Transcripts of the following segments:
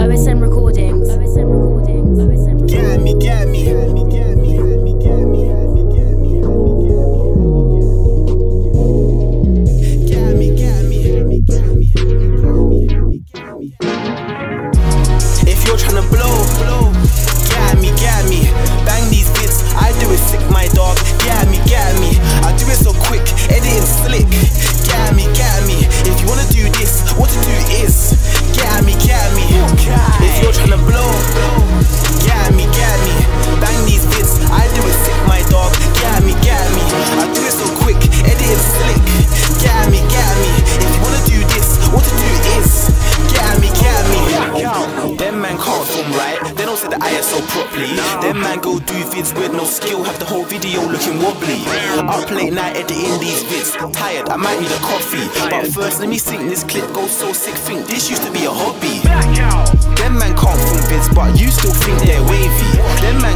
OSM recordings. OSM recordings. OSM recordings. Get me, get me. Get me. right. They don't say the ISO properly. Them man go do vids with no skill, have the whole video looking wobbly. Up late night editing these vids, tired, I might need a coffee. But first, let me sing this clip, go so sick, think this used to be a hobby. Them man can't film vids, but you still think they're wavy. Them man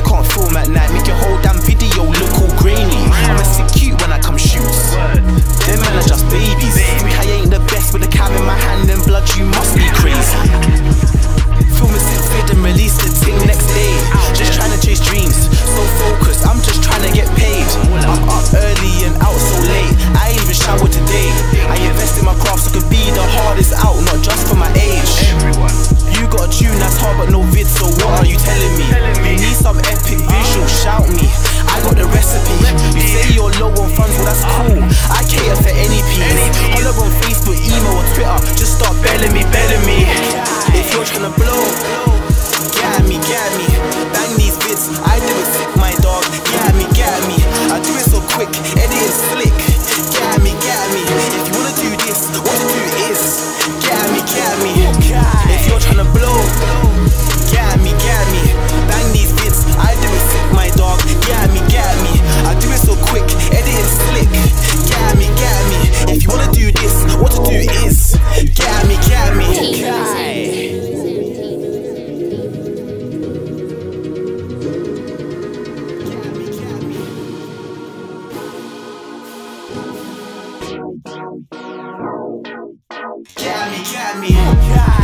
champion.